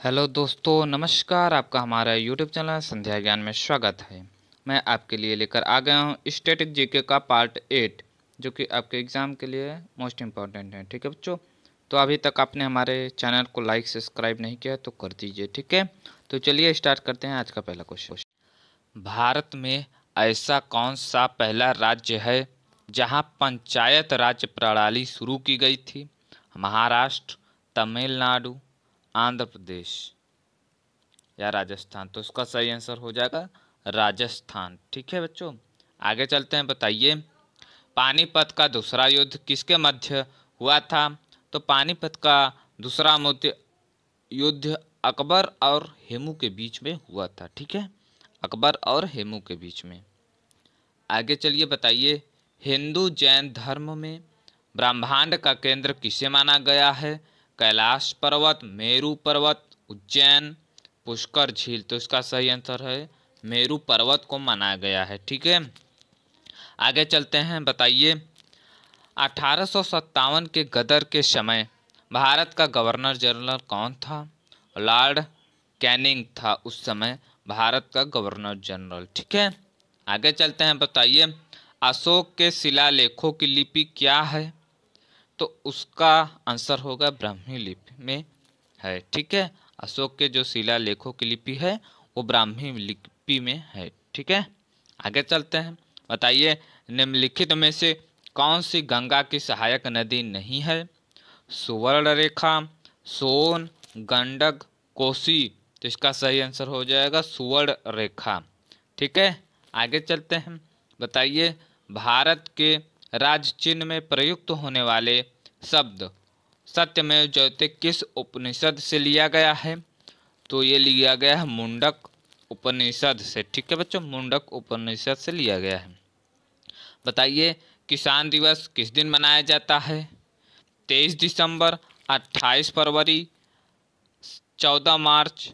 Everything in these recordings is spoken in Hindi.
हेलो दोस्तों, नमस्कार, आपका हमारा यूट्यूब चैनल संध्या ज्ञान में स्वागत है। मैं आपके लिए लेकर आ गया हूँ स्टैटिक जीके का पार्ट एट, जो कि आपके एग्ज़ाम के लिए मोस्ट इंपॉर्टेंट है, ठीक है बच्चों? तो अभी तक आपने हमारे चैनल को लाइक, सब्सक्राइब नहीं किया तो कर दीजिए, ठीक है? तो चलिए स्टार्ट करते हैं आज का पहला क्वेश्चन भारत में ऐसा कौन सा पहला राज्य है जहाँ पंचायत राज्य प्रणाली शुरू की गई थी? महाराष्ट्र, तमिलनाडु आंध्र प्रदेश या राजस्थान। तो उसका सही आंसर हो जाएगा राजस्थान। ठीक है बच्चों, आगे चलते हैं, बताइए। पानीपत का दूसरा युद्ध किसके मध्य हुआ था? तो पानीपत का दूसरा युद्ध अकबर और हेमू के बीच में हुआ था। ठीक है, अकबर और हेमू के बीच में। आगे चलिए, बताइए। हिंदू जैन धर्म में ब्रह्मांड का केंद्र किसे माना गया है? कैलाश पर्वत, मेरू पर्वत, उज्जैन, पुष्कर झील तो इसका सही आंसर है मेरू पर्वत को माना गया है, ठीक है? आगे चलते हैं, बताइए। अठारह सौ सत्तावन के गदर के समय भारत का गवर्नर जनरल कौन था? लॉर्ड कैनिंग था उस समय भारत का गवर्नर जनरल, ठीक है? आगे चलते हैं, बताइए। अशोक के शिलालेखों की लिपि क्या है? तो उसका आंसर होगा ब्राह्मी लिपि में है, ठीक है? अशोक के जो शिला लेखों की लिपि है, वो ब्राह्मी लिपि में है, ठीक है? आगे चलते हैं। बताइए, निम्नलिखित में से कौन सी गंगा की सहायक नदी नहीं है? सुवर्ण रेखा सोन, गंडक, कोसी तो इसका सही आंसर हो जाएगा सुवर्ण रेखा ठीक है? आगे चलते हैं। बताइए, भारत के राज चिन्ह में प्रयुक्त होने वाले शब्द सत्यमेव जयते किस उपनिषद से लिया गया है? तो ये लिया गया है मुंडक उपनिषद से। ठीक है बच्चों, मुंडक उपनिषद से लिया गया है। बताइए, किसान दिवस किस दिन मनाया जाता है? तेईस दिसंबर, अट्ठाईस फरवरी, चौदह मार्च,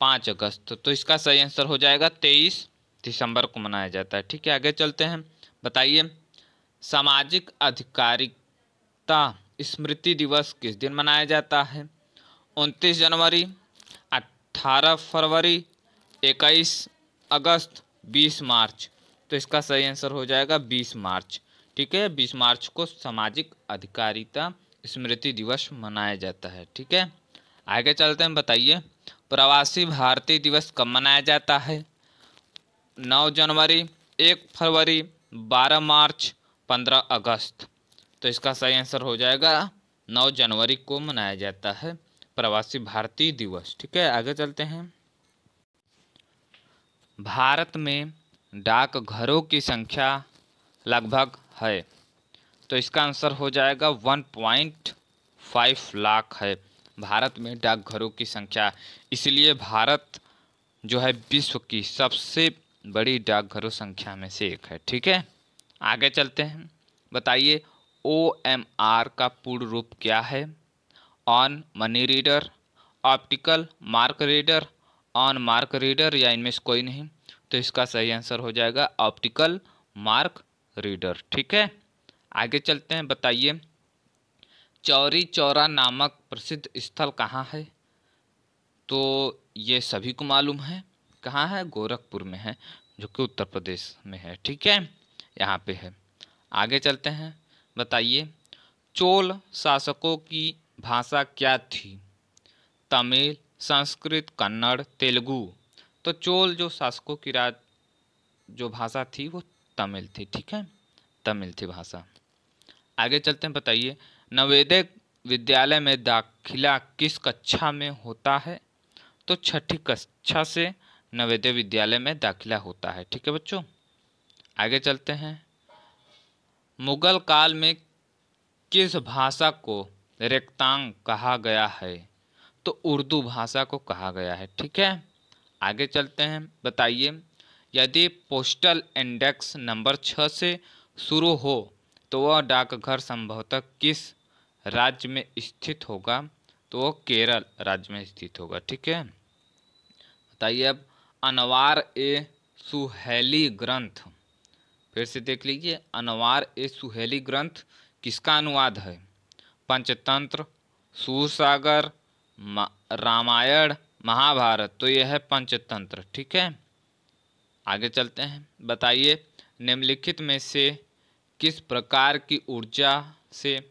पाँच अगस्त। तो इसका सही आंसर हो जाएगा तेईस दिसंबर को मनाया जाता है। ठीक है, आगे चलते हैं। बताइए सामाजिक अधिकारिता स्मृति दिवस किस दिन मनाया जाता है? उनतीस जनवरी अट्ठारह फरवरी, इक्कीस अगस्त, बीस मार्च। तो इसका सही आंसर हो जाएगा बीस मार्च। ठीक है? बीस मार्च को सामाजिक अधिकारिता स्मृति दिवस मनाया जाता है। ठीक है? आगे चलते हैं, बताइए। प्रवासी भारतीय दिवस कब मनाया जाता है? नौ जनवरी, एक फरवरी, बारह मार्च पंद्रह अगस्त। तो इसका सही आंसर हो जाएगा, नौ जनवरी को मनाया जाता है, प्रवासी भारतीय दिवस। ठीक है, आगे चलते हैं। भारत में डाक घरों की संख्या लगभग है। तो इसका आंसर हो जाएगा वन पॉइंट फाइव लाख है। भारत में डाकघरों की संख्या। इसलिए भारत जो है विश्व की सबसे बड़ी डाकघरों संख्या में से एक है। ठीक है? आगे चलते हैं। बताइए ओ एम आर का पूर्ण रूप क्या है? On money reader optical mark reader on mark reader या इनमें से कोई नहीं? तो इसका सही आंसर हो जाएगा ऑप्टिकल मार्क रीडर ठीक है? आगे चलते हैं, बताइए, चौरी चौरा नामक प्रसिद्ध स्थल कहाँ है? तो ये सभी को मालूम है। कहाँ है? गोरखपुर में है, जो कि उत्तर प्रदेश में है, ठीक है? यहाँ पे है। आगे चलते हैं। बताइए, चोल शासकों की भाषा क्या थी? तमिल, संस्कृत, कन्नड़, तेलुगु। तो चोल जो शासकों की राज, जो भाषा थी, वो तमिल थी, ठीक है? तमिल थी भाषा। आगे चलते हैं, बताइए, नवोदय विद्यालय में दाखिला किस कक्षा में होता है? तो छठी कक्षा से नवोदय विद्यालय में दाखिला होता है, ठीक है बच्चों? आगे चलते हैं। मुगल काल में किस भाषा को रेक्तांग कहा गया है? तो उर्दू भाषा को कहा गया है, ठीक है? आगे चलते हैं, बताइए। यदि पोस्टल इंडेक्स नंबर छः से शुरू हो तो वह डाकघर संभवतः किस राज्य में स्थित होगा? तो वह केरल राज्य में स्थित होगा, ठीक है? बताइए अब अनवार ए सुहेली ग्रंथ। फिर से देख लीजिए, अनवार ए सुहेली ग्रंथ किसका अनुवाद है? पंचतंत्र, सूरसागर रामायण, महाभारत तो यह है पंचतंत्र, ठीक है? आगे चलते हैं, बताइए, निम्नलिखित में से किस प्रकार की ऊर्जा से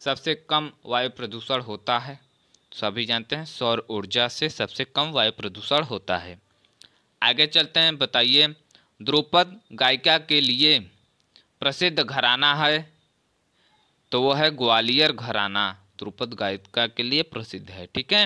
सबसे कम वायु प्रदूषण होता है? सभी जानते हैं, सौर ऊर्जा से सबसे कम वायु प्रदूषण होता है। आगे चलते हैं, बताइए द्रुपद गायिका के लिए प्रसिद्ध घराना है तो वो है ग्वालियर घराना। द्रुपद गायिका के लिए प्रसिद्ध है, ठीक है?